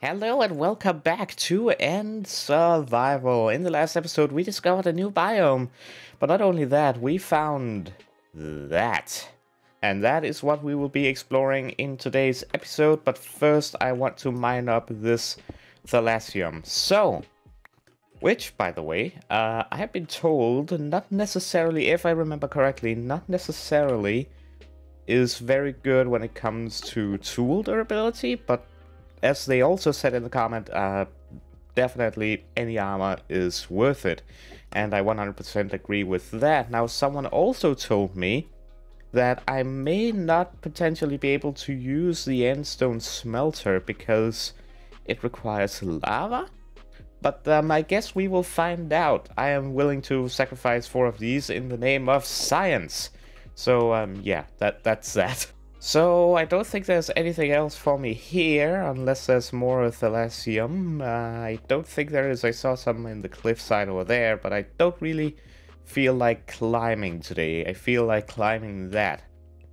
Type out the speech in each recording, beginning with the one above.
Hello and welcome back to End Survival. In the last episode, we discovered a new biome. But not only that, we found that. And that is what we will be exploring in today's episode. But first, I want to mine up this Thallasium. So, which, by the way, uh, I have been told, not necessarily, if I remember correctly, not necessarily is very good when it comes to tool durability, but as they also said in the comment, uh, definitely any armor is worth it. And I 100% agree with that. Now, someone also told me that I may not potentially be able to use the endstone smelter because it requires lava. But um, I guess we will find out. I am willing to sacrifice four of these in the name of science. So um, yeah, that that's that. So I don't think there's anything else for me here, unless there's more Thallasium. Uh, I don't think there is. I saw some in the cliffside over there, but I don't really feel like climbing today. I feel like climbing that.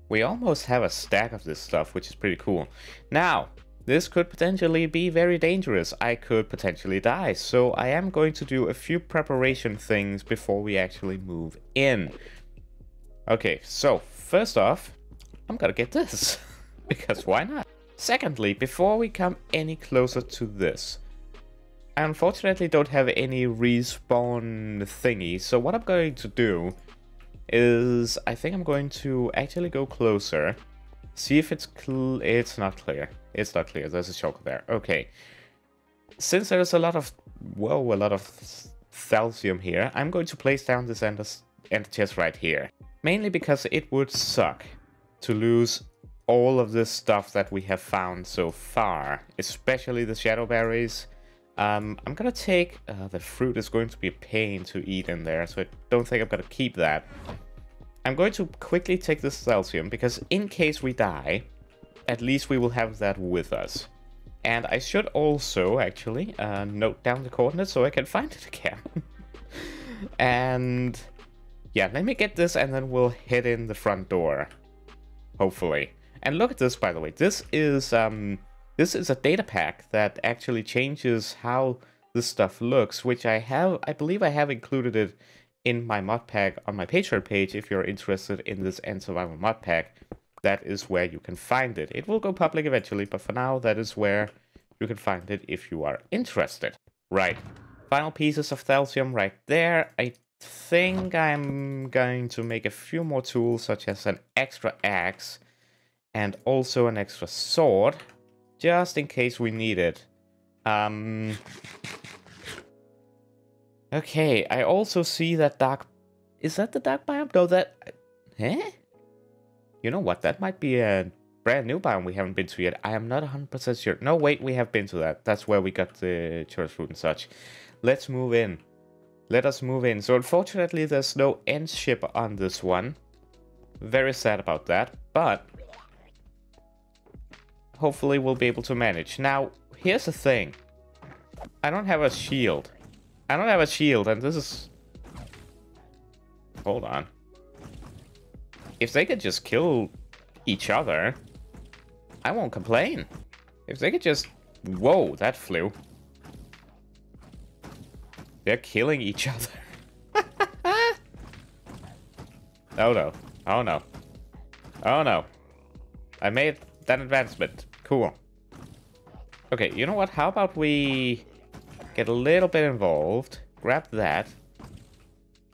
We almost have a stack of this stuff, which is pretty cool. Now, this could potentially be very dangerous. I could potentially die, so I am going to do a few preparation things before we actually move in. Okay, so first off, I'm gonna get this. because why not? Secondly, before we come any closer to this, I unfortunately don't have any respawn thingy, so what I'm going to do is I think I'm going to actually go closer, see if it's it's not clear. It's not clear. There's a shulker there. Okay. Since there's a lot of whoa, a lot of thallasium here, I'm going to place down this ender, ender chest right here. Mainly because it would suck to lose all of this stuff that we have found so far, especially the shadow berries. Um, I'm gonna take, uh, the fruit is going to be a pain to eat in there, so I don't think I'm gonna keep that. I'm going to quickly take this thallasium, because in case we die, at least we will have that with us. And I should also, actually, uh, note down the coordinates so I can find it again. and yeah, let me get this and then we'll head in the front door. Hopefully. And look at this, by the way. This is um, this is a data pack that actually changes how this stuff looks, which I have, I believe I have included it in my mod pack on my Patreon page. If you're interested in this End Survival mod pack, that is where you can find it. It will go public eventually, but for now, that is where you can find it if you are interested. Right. Final pieces of thallasium right there. I think I'm going to make a few more tools, such as an extra axe and also an extra sword, just in case we need it. Um, okay, I also see that dark... Is that the dark biome? No, that... Eh? You know what, that might be a brand new biome we haven't been to yet. I am not 100% sure. No, wait, we have been to that. That's where we got the chorus fruit and such. Let's move in. Let us move in. So unfortunately, there's no end ship on this one. Very sad about that, but hopefully we'll be able to manage. Now, here's the thing. I don't have a shield. I don't have a shield, and this is... Hold on. If they could just kill each other, I won't complain. If they could just... Whoa, that flew. They're killing each other. oh no. Oh no. Oh no. I made that advancement. Cool. Okay, you know what? How about we get a little bit involved, grab that,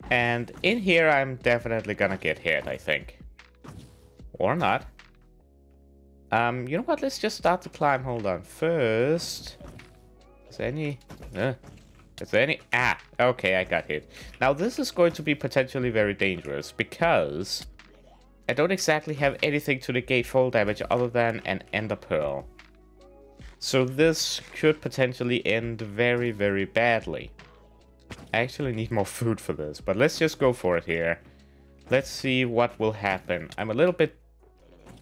and in here I'm definitely gonna get hit, I think. Or not. Um, you know what? Let's just start the climb. Hold on. First, is any... Uh, is there any... Ah, okay, I got hit. Now, this is going to be potentially very dangerous because I don't exactly have anything to negate fall damage other than an Ender Pearl. So this could potentially end very, very badly. I actually need more food for this, but let's just go for it here. Let's see what will happen. I'm a little bit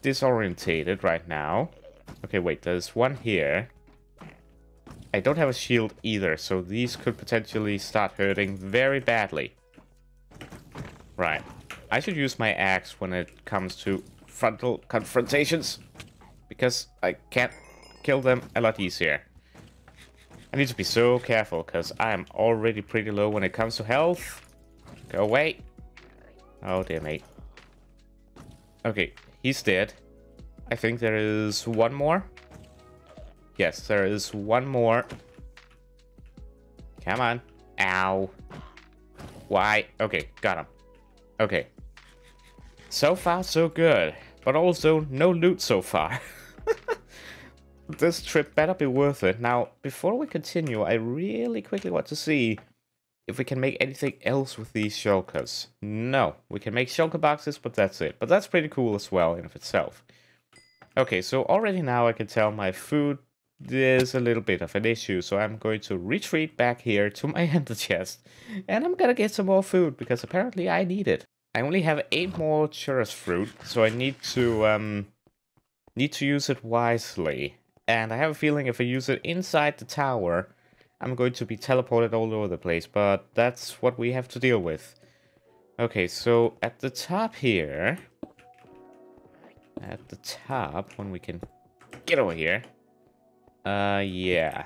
disorientated right now. Okay, wait, there's one here. I don't have a shield either, so these could potentially start hurting very badly. Right. I should use my axe when it comes to frontal confrontations. Because I can't kill them a lot easier. I need to be so careful, because I am already pretty low when it comes to health. Go away. Oh dear mate. Okay, he's dead. I think there is one more. Yes, there is one more. Come on. Ow. Why? Okay, got him. Okay. So far, so good. But also, no loot so far. this trip better be worth it. Now, before we continue, I really quickly want to see if we can make anything else with these shulkers. No, we can make shulker boxes, but that's it. But that's pretty cool as well in of itself. Okay, so already now I can tell my food is a little bit of an issue, so I'm going to retreat back here to my ender chest, and I'm gonna get some more food, because apparently I need it. I only have 8 more chorus fruit, so I need to, um, need to use it wisely. And I have a feeling if I use it inside the tower, I'm going to be teleported all over the place, but that's what we have to deal with. Okay, so at the top here... At the top, when we can get over here... Uh, yeah.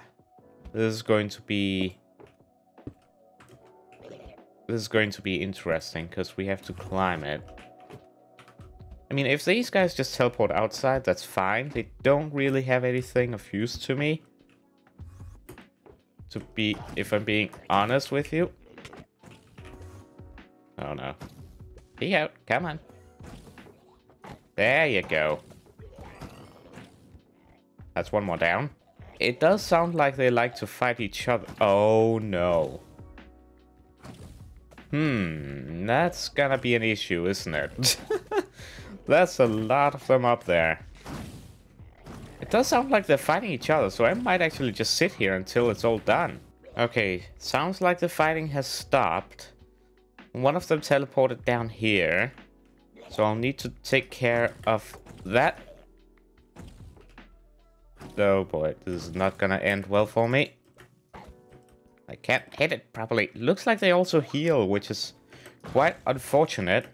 This is going to be... This is going to be interesting, because we have to climb it. I mean, if these guys just teleport outside, that's fine. They don't really have anything of use to me. To be, if I'm being honest with you. Oh no. Be out, come on. There you go. That's one more down. It does sound like they like to fight each other. Oh no. Hmm, that's gonna be an issue, isn't it? That's a lot of them up there. It does sound like they're fighting each other, so I might actually just sit here until it's all done. Okay, sounds like the fighting has stopped. One of them teleported down here. So I'll need to take care of that. Oh boy, this is not gonna end well for me. I can't hit it properly. Looks like they also heal, which is quite unfortunate.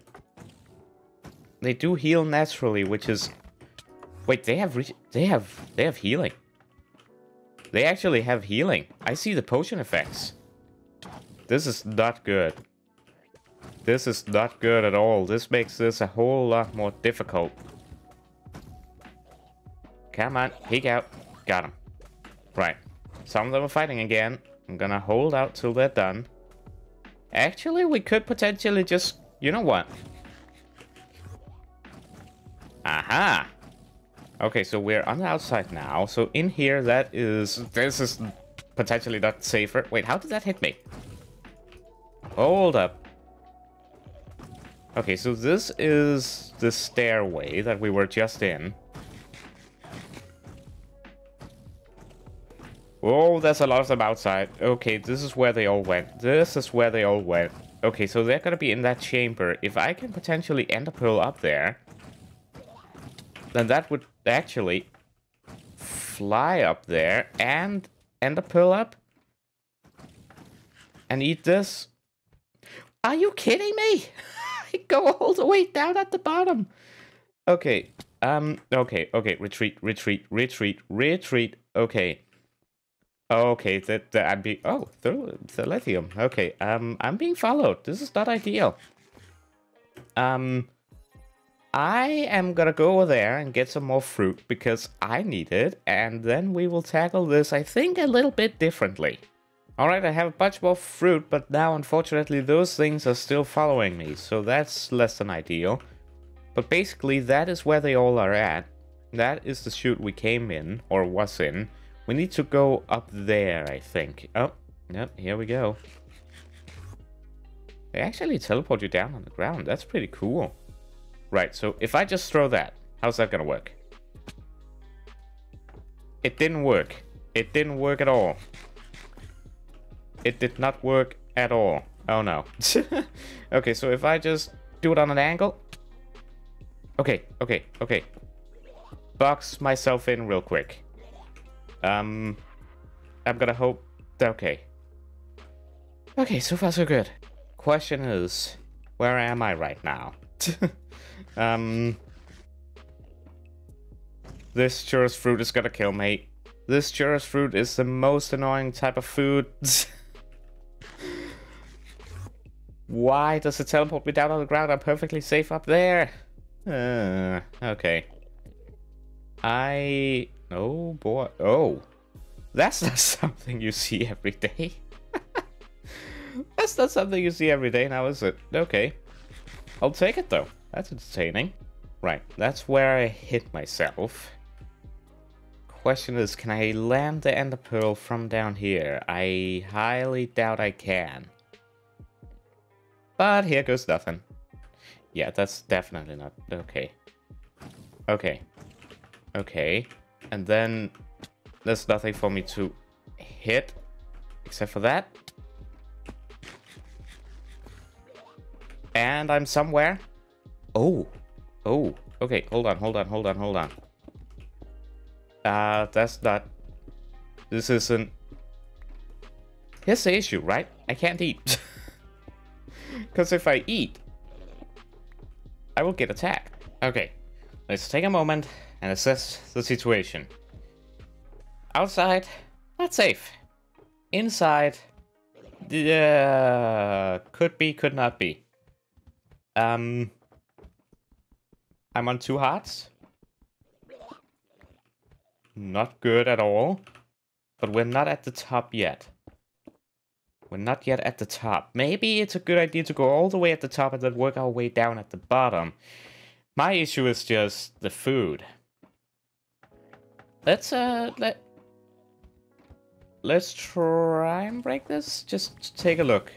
They do heal naturally, which is... Wait, they have they have they have healing. They actually have healing. I see the potion effects. This is not good. This is not good at all. This makes this a whole lot more difficult. Come on, peek out. Got him. Right. Some of them are fighting again. I'm gonna hold out till they're done. Actually, we could potentially just... You know what? Aha! Okay, so we're on the outside now. So in here, that is... This is potentially not safer. Wait, how did that hit me? Hold up. Okay, so this is the stairway that we were just in. Oh, there's a lot of them outside. Okay, this is where they all went. This is where they all went. Okay, so they're gonna be in that chamber. If I can potentially ender pearl up there, then that would actually fly up there and ender pearl up and eat this. Are you kidding me? Go all the way down at the bottom. Okay. Um. Okay. Okay. Retreat. Retreat. Retreat. Retreat. Okay. Okay. That, that I'm being. Oh, the, the lithium. Okay. Um. I'm being followed. This is not ideal. Um. I am gonna go over there and get some more fruit because I need it, and then we will tackle this, I think, a little bit differently. Alright, I have a bunch more fruit, but now unfortunately those things are still following me, so that's less than ideal. But basically, that is where they all are at. That is the chute we came in, or was in. We need to go up there, I think. Oh, yep, here we go. They actually teleport you down on the ground. That's pretty cool. Right, so if I just throw that, how's that gonna work? It didn't work. It didn't work at all. It did not work at all. Oh no. okay, so if I just do it on an angle. Okay, okay, okay. Box myself in real quick. Um, I'm gonna hope. Okay. Okay, so far so good. Question is, where am I right now? Um, this chorus fruit is gonna kill me. This chorus fruit is the most annoying type of food. Why does it teleport me down on the ground? I'm perfectly safe up there. Uh, okay. I... Oh, boy. Oh. That's not something you see every day. That's not something you see every day now, is it? Okay. I'll take it, though. That's entertaining. Right, that's where I hit myself. Question is, can I land the Ender Pearl from down here? I highly doubt I can. But here goes nothing. Yeah, that's definitely not... Okay. Okay. Okay. And then there's nothing for me to hit except for that. And I'm somewhere. Oh. Oh. Okay, hold on, hold on, hold on, hold on. Uh, that's not... This isn't... Here's the issue, right? I can't eat. Because if I eat, I will get attacked. Okay, let's take a moment and assess the situation. Outside, not safe. Inside, uh, could be, could not be. Um, I'm on two hearts. Not good at all. But we're not at the top yet. We're not yet at the top. Maybe it's a good idea to go all the way at the top and then work our way down at the bottom. My issue is just the food. Let's, uh, let... Let's try and break this. Just take a look.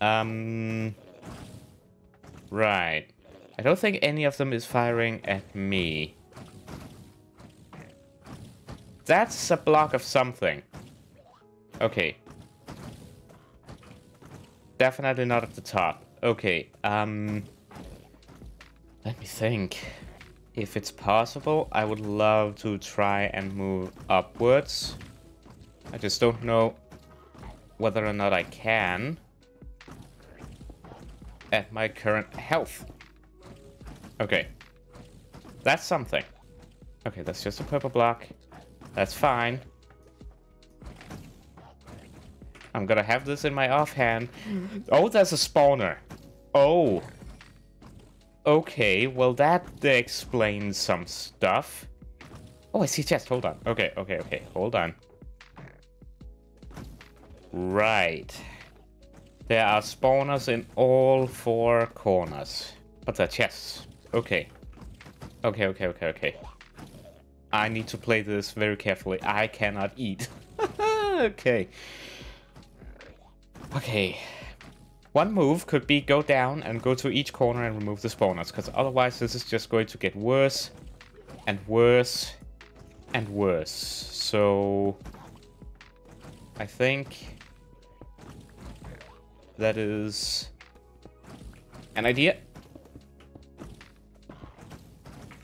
Um... Right. I don't think any of them is firing at me. That's a block of something. Okay. Definitely not at the top. Okay, um... Let me think. If it's possible, I would love to try and move upwards. I just don't know whether or not I can. At my current health. Okay. That's something. Okay, that's just a purple block. That's fine. I'm gonna have this in my offhand. Oh, there's a spawner. Oh. Okay, well that explains some stuff. Oh, I see chest. Hold on. Okay, okay, okay. Hold on. Right. There are spawners in all four corners. But they're chests. Okay. Okay, okay, okay, okay. I need to play this very carefully. I cannot eat. okay. Okay. One move could be go down and go to each corner and remove the spawners, because otherwise this is just going to get worse and worse and worse. So I think that is an idea.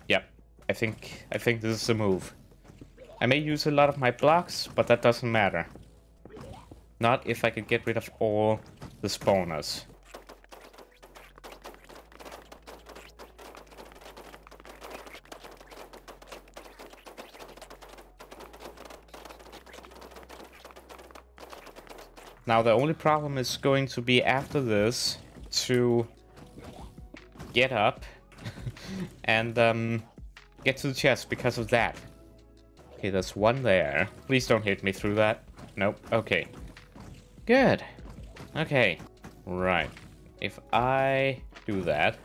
Yep, I think I think this is a move. I may use a lot of my blocks, but that doesn't matter. Not if I could get rid of all the bonus. Now the only problem is going to be after this to get up and um, get to the chest because of that. Okay, there's one there. Please don't hit me through that. Nope. Okay. Good. Okay. Right. If I do that.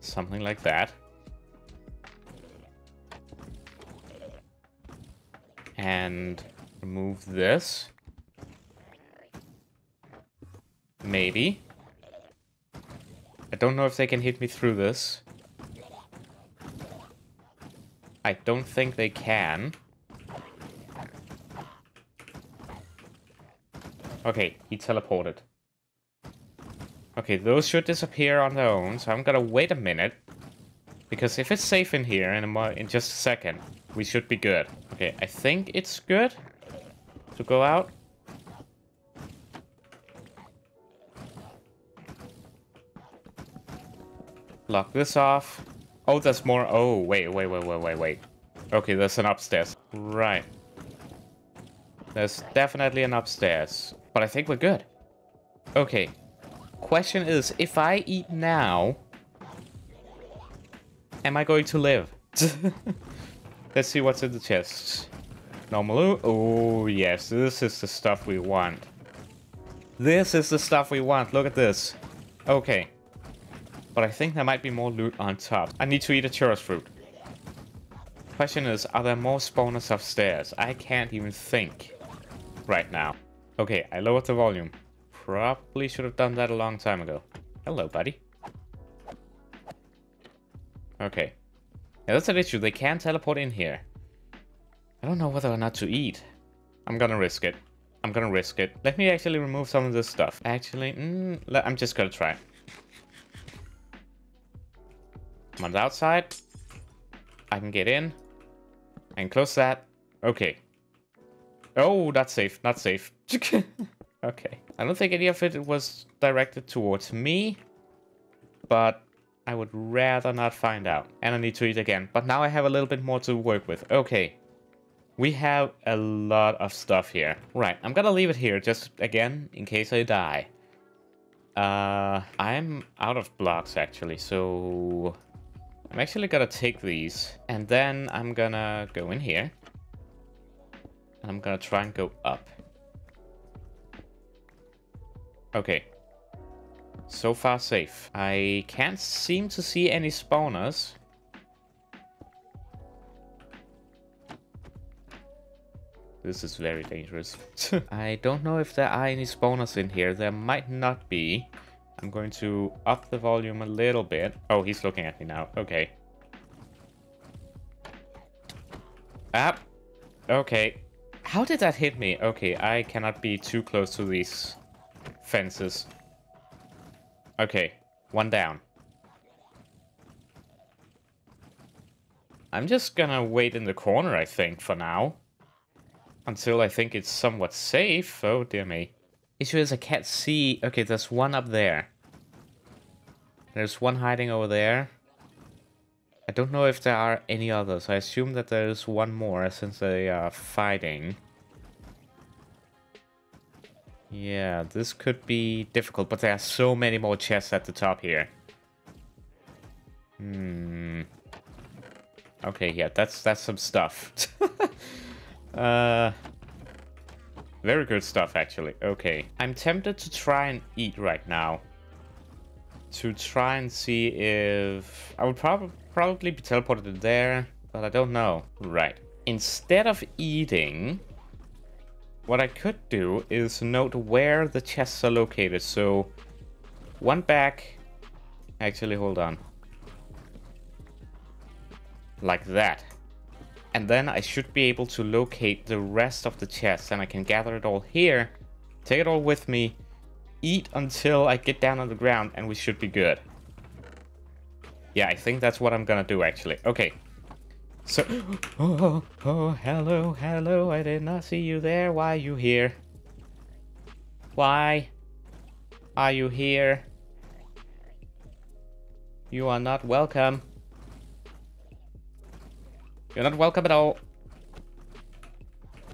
Something like that. And remove this. Maybe. I don't know if they can hit me through this. I don't think they can. Okay, he teleported. Okay, those should disappear on their own, so I'm gonna wait a minute. Because if it's safe in here in, a in just a second, we should be good. Okay, I think it's good to go out. Lock this off. Oh, there's more. Oh, wait, wait, wait, wait, wait, wait. Okay, there's an upstairs. Right. There's definitely an upstairs. But I think we're good. Okay. Question is, if I eat now, am I going to live? Let's see what's in the chest. Normal. loot. Oh, yes. This is the stuff we want. This is the stuff we want. Look at this. Okay. But I think there might be more loot on top. I need to eat a chorus fruit. Question is, are there more spawners upstairs? I can't even think right now. Okay, I lowered the volume. Probably should have done that a long time ago. Hello, buddy. Okay. Yeah, that's an issue. They can teleport in here. I don't know whether or not to eat. I'm gonna risk it. I'm gonna risk it. Let me actually remove some of this stuff. Actually, mm, I'm just gonna try. I'm on the outside. I can get in. And close that. Okay. Oh, that's safe. Not safe. okay. I don't think any of it was directed towards me. But I would rather not find out. And I need to eat again. But now I have a little bit more to work with. Okay. We have a lot of stuff here. Right, I'm gonna leave it here just again in case I die. Uh, I'm out of blocks actually, so I'm actually gonna take these and then I'm gonna go in here and I'm gonna try and go up. Okay. So far safe. I can't seem to see any spawners. This is very dangerous. I don't know if there are any spawners in here. There might not be. I'm going to up the volume a little bit. Oh, he's looking at me now. Okay. Ah. Okay. How did that hit me? Okay, I cannot be too close to these fences. Okay, one down. I'm just gonna wait in the corner, I think, for now. Until I think it's somewhat safe. Oh, dear me. Issue is I can't see... Okay, there's one up there. There's one hiding over there. I don't know if there are any others. I assume that there's one more since they are fighting. Yeah, this could be difficult, but there are so many more chests at the top here. Hmm. Okay, yeah, that's that's some stuff. Uh, very good stuff, actually. Okay. I'm tempted to try and eat right now. To try and see if... I would prob probably be teleported there, but I don't know. Right. Instead of eating, what I could do is note where the chests are located. So, one back... Actually, hold on. Like that. And then I should be able to locate the rest of the chests and I can gather it all here, take it all with me, eat until I get down on the ground and we should be good. Yeah, I think that's what I'm gonna do actually. Okay. So, oh, oh, hello, hello, I did not see you there. Why are you here? Why are you here? You are not welcome. You're not welcome at all.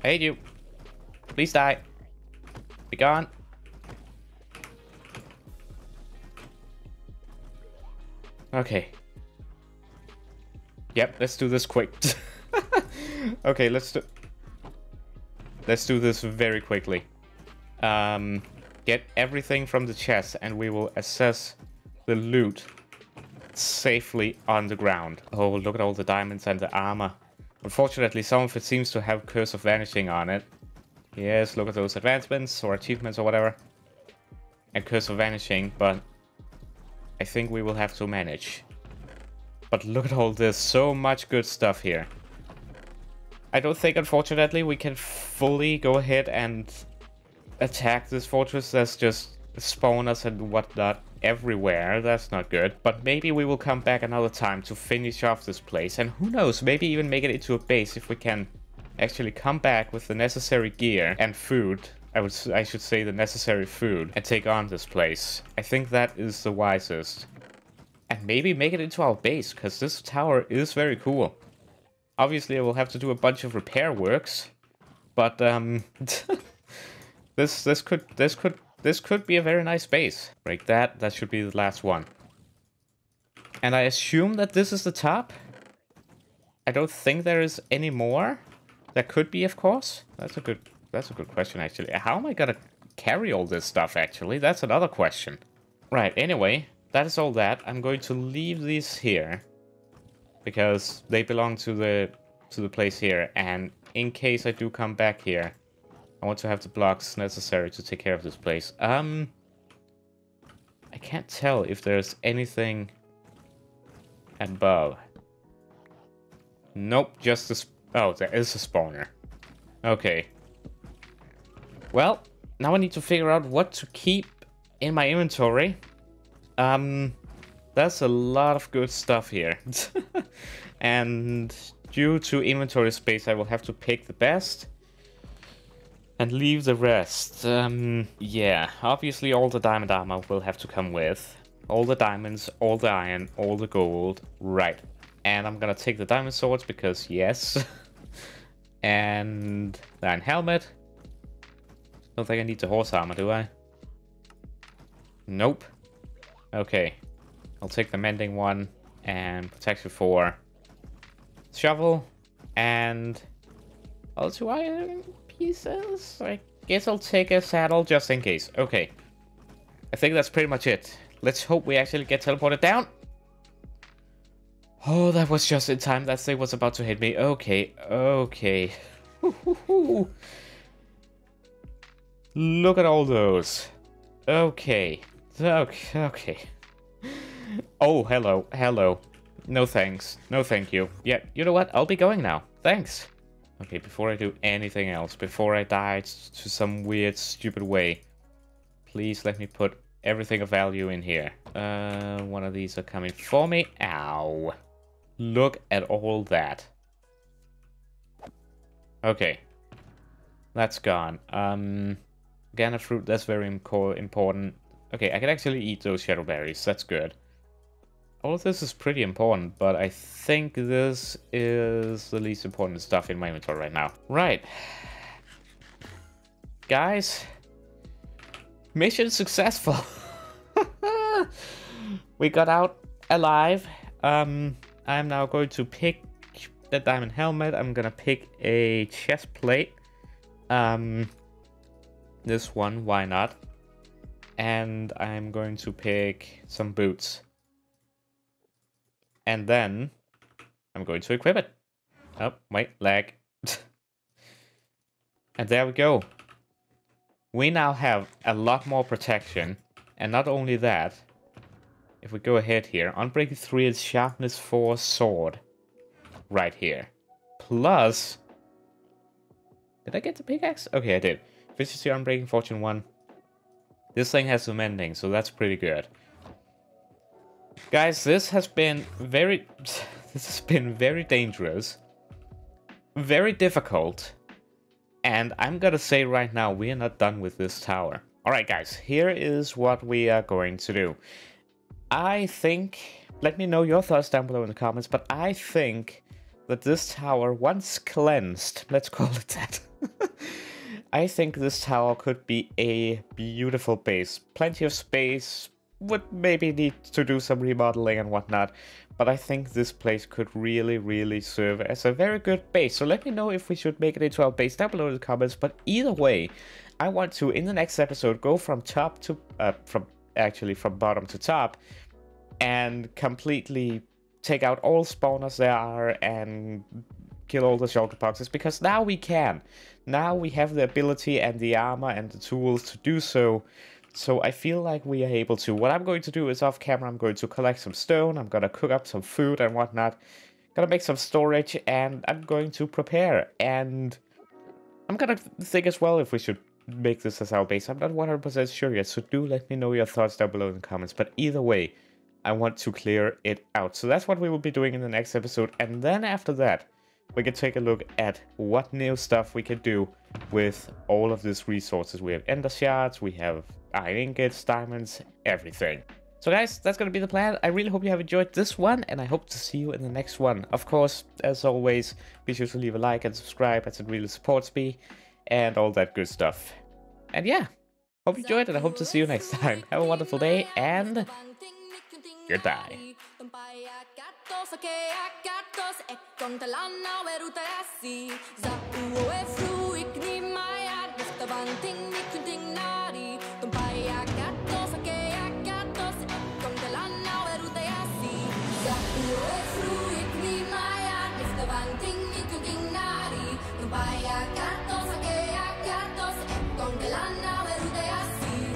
I hate you. Please die. Be gone. Okay. Yep, let's do this quick. okay, let's do... Let's do this very quickly. Um, get everything from the chest and we will assess the loot safely on the ground. Oh, look at all the diamonds and the armor. Unfortunately, some of it seems to have Curse of Vanishing on it. Yes, look at those advancements or achievements or whatever. And Curse of Vanishing, but I think we will have to manage. But look at all this, so much good stuff here. I don't think, unfortunately, we can fully go ahead and attack this fortress. There's just spawners and whatnot everywhere. That's not good. But maybe we will come back another time to finish off this place. And who knows, maybe even make it into a base if we can actually come back with the necessary gear and food. I would I should say the necessary food and take on this place. I think that is the wisest. and maybe make it into our base, because this tower is very cool. Obviously, I will have to do a bunch of repair works, but um, this this could this could this could be a very nice base. Break that. That should be the last one. And I assume that this is the top. I don't think there is any more. There could be, of course. That's a good that's a good question actually. How am I gonna carry all this stuff actually? That's another question. Right, anyway, that is all that. I'm going to leave these here because they belong to the to the place here and in case I do come back here I want to have the blocks necessary to take care of this place. Um I can't tell if there's anything above. Nope, just a... Oh, there is a spawner. Okay. Well, now I need to figure out what to keep in my inventory. Um, that's a lot of good stuff here. and due to inventory space, I will have to pick the best and leave the rest. Um, yeah, obviously all the diamond armor will have to come with. All the diamonds, all the iron, all the gold. Right. And I'm gonna take the diamond swords because yes. and the iron helmet. Don't think I need the horse armor, do I? Nope. Okay. I'll take the mending one and protection for shovel and all two iron pieces. I guess I'll take a saddle just in case. Okay. I think that's pretty much it. Let's hope we actually get teleported down. Oh, that was just in time. That thing was about to hit me. Okay, okay. Look at all those. Okay. Okay, okay. Oh, hello, hello. No thanks. No thank you. Yeah, you know what? I'll be going now. Thanks. Okay, before I do anything else, before I die to some weird, stupid way, please let me put everything of value in here. Uh, one of these are coming for me. Ow. Look at all that. Okay. That's gone. Um, Ganna fruit, that's very important. Okay, I can actually eat those shadow berries. That's good. All of this is pretty important, but I think this is the least important stuff in my inventory right now. Right. Guys. Mission successful. we got out alive. Um, I'm now going to pick the diamond helmet. I'm gonna pick a chest plate. Um, this one, why not? And I'm going to pick some boots. And then I'm going to equip it. Oh, wait, lag. and there we go. We now have a lot more protection. And not only that, if we go ahead here, Unbreaking 3 is Sharpness 4 Sword. Right here. Plus... Did I get the pickaxe? Okay, I did. Efficiency Unbreaking Fortune 1. This thing has some mending, so that's pretty good. Guys, this has been very... This has been very dangerous. Very difficult. And I'm gonna say right now, we are not done with this tower. Alright guys, here is what we are going to do. I think... Let me know your thoughts down below in the comments, but I think that this tower, once cleansed, let's call it that, I think this tower could be a beautiful base. Plenty of space, would maybe need to do some remodeling and whatnot. But I think this place could really, really serve as a very good base. So let me know if we should make it into our base down below in the comments. But either way, I want to, in the next episode, go from top to, uh, from actually from bottom to top and completely take out all spawners there are and kill all the shulker boxes because now we can. Now we have the ability and the armor and the tools to do so so I feel like we are able to. What I'm going to do is off camera, I'm going to collect some stone, I'm going to cook up some food and whatnot. Gonna make some storage and I'm going to prepare. And I'm gonna think as well if we should make this as our base. I'm not 100% sure yet, so do let me know your thoughts down below in the comments. But either way, I want to clear it out. So that's what we will be doing in the next episode. And then after that, we can take a look at what new stuff we can do with all of these resources. We have ender shards, we have iron ingots, diamonds, everything. So guys, that's gonna be the plan. I really hope you have enjoyed this one, and I hope to see you in the next one. Of course, as always, be sure to leave a like and subscribe as it really supports me, and all that good stuff. And yeah, hope you enjoyed, and I hope to see you next time. Have a wonderful day, and goodbye so che a katos e kontalana veruta si za uo e fru ikni maja neftavanting